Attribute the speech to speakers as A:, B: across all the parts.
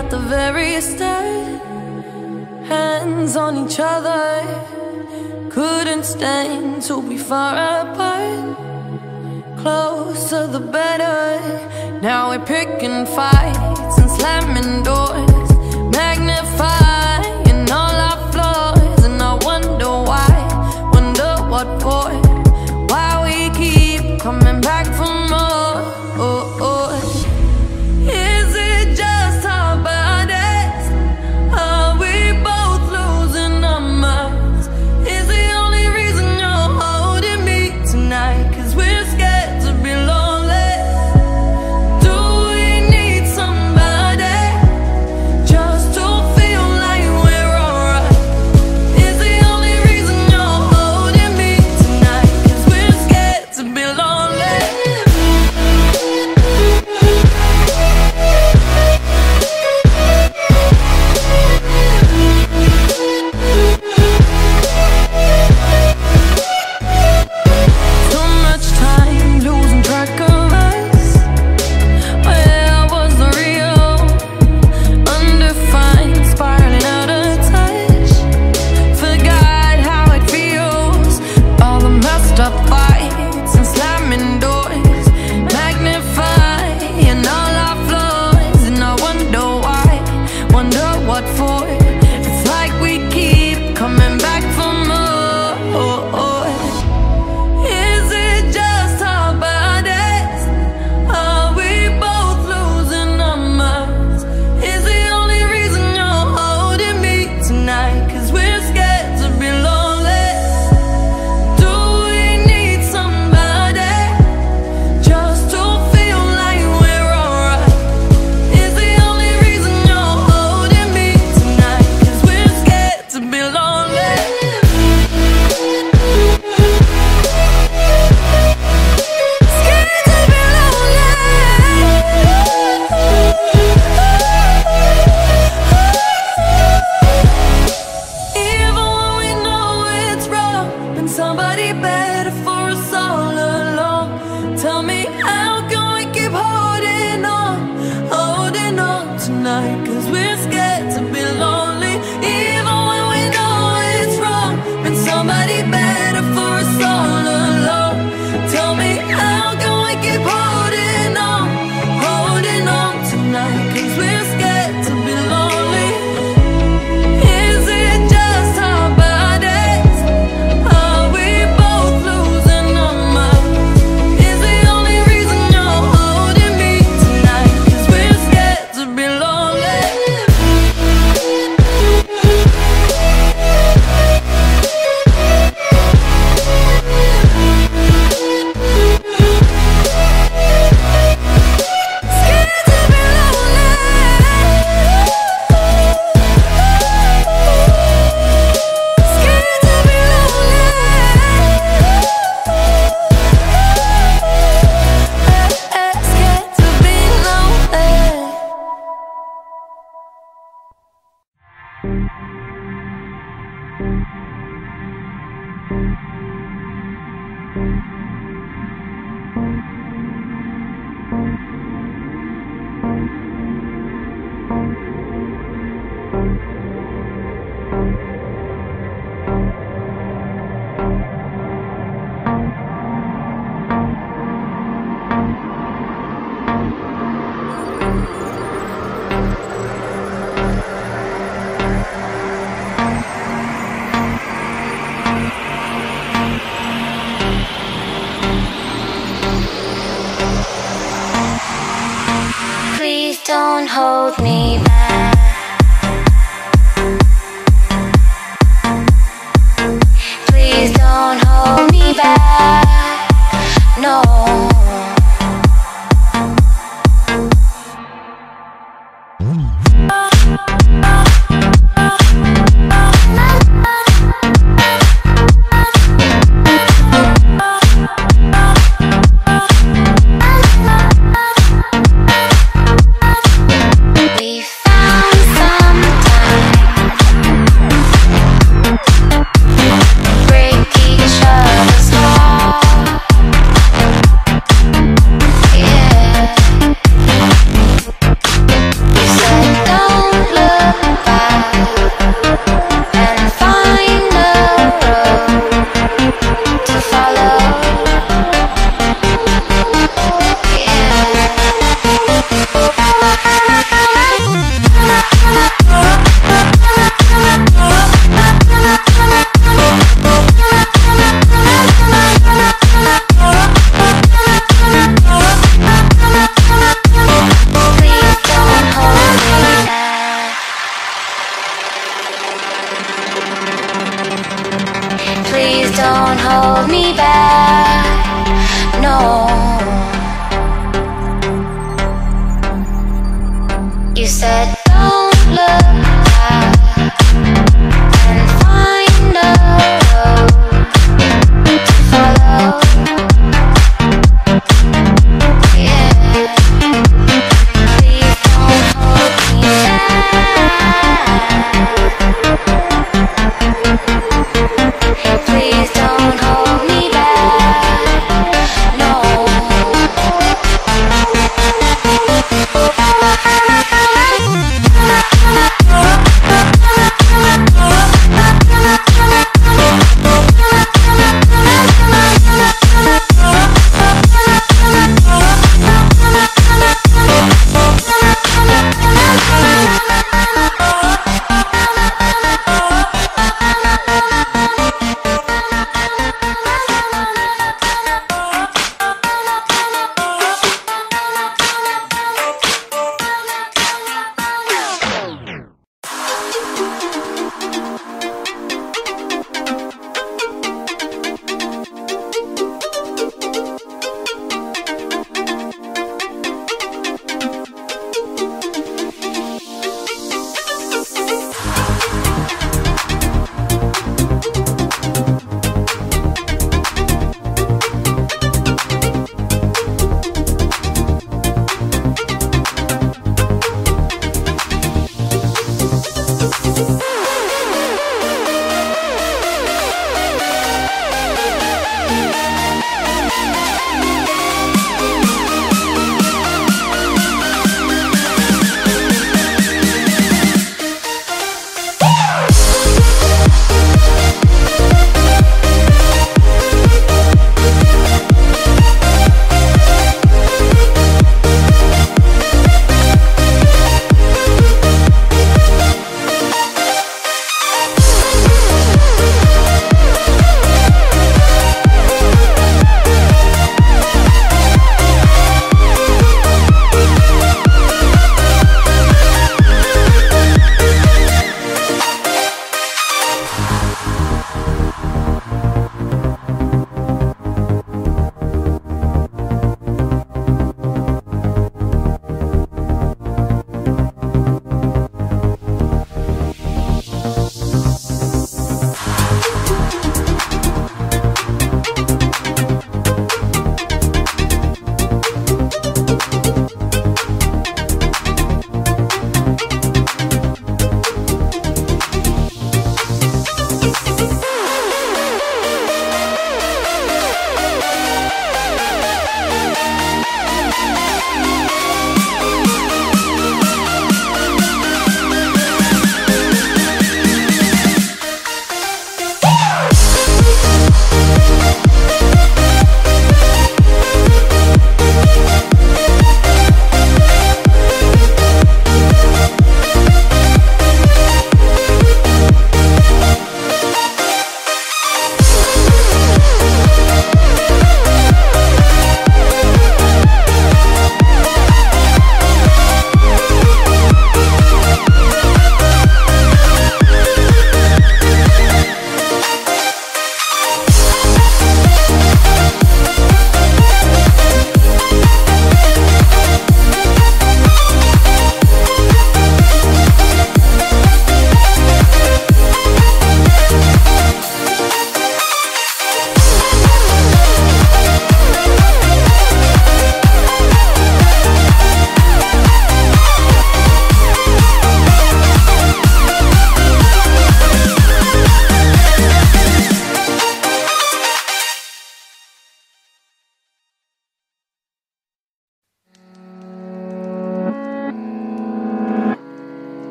A: at the very start Hands on each other. Couldn't stand to be far apart. Closer the better. Now we're picking fights and slamming doors.
B: Magnify Thank you. Please don't hold me back. No.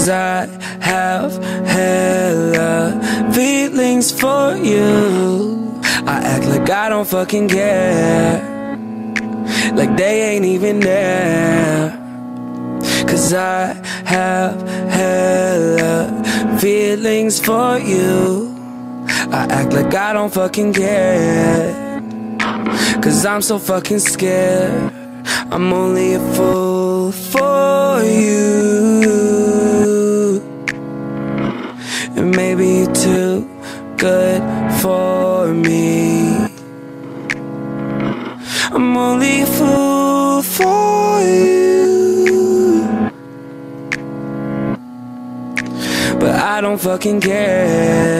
C: Cause I have hella feelings for you. I act like I don't fucking care. Like they ain't even there. Cause I have hella feelings for you. I act like I don't fucking care. Cause I'm so fucking scared. I'm only a fool for you. Fucking care.